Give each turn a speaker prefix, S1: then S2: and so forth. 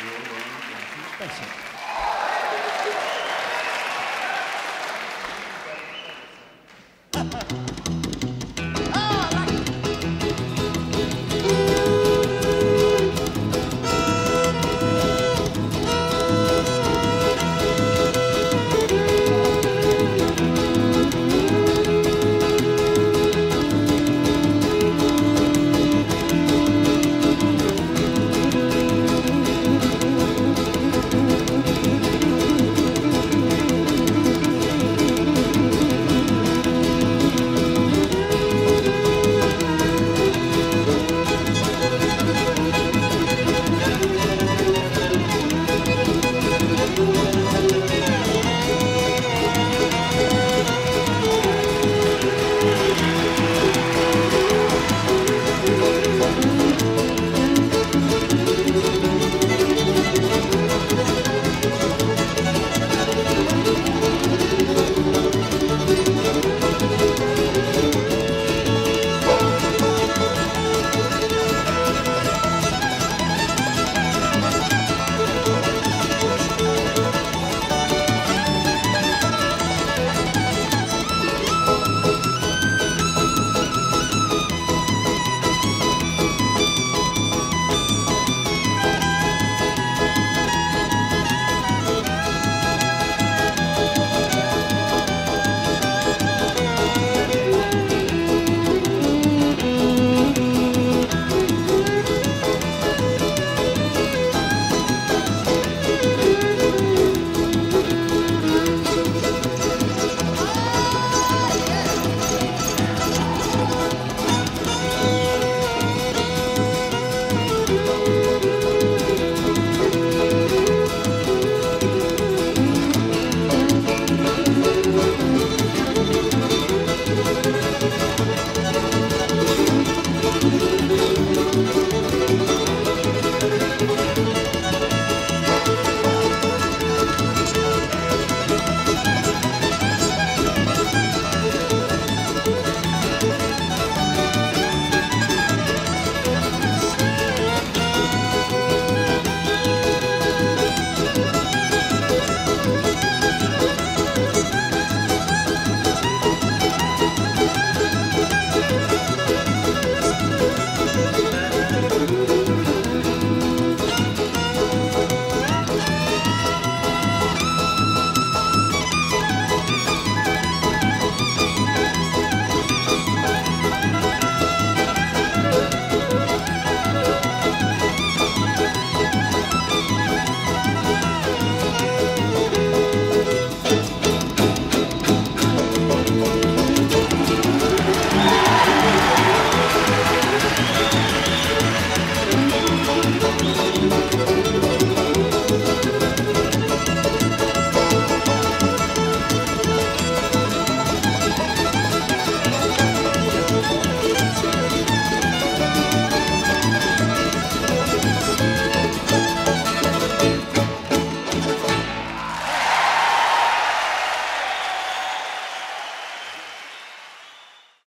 S1: 刘文雅先生。线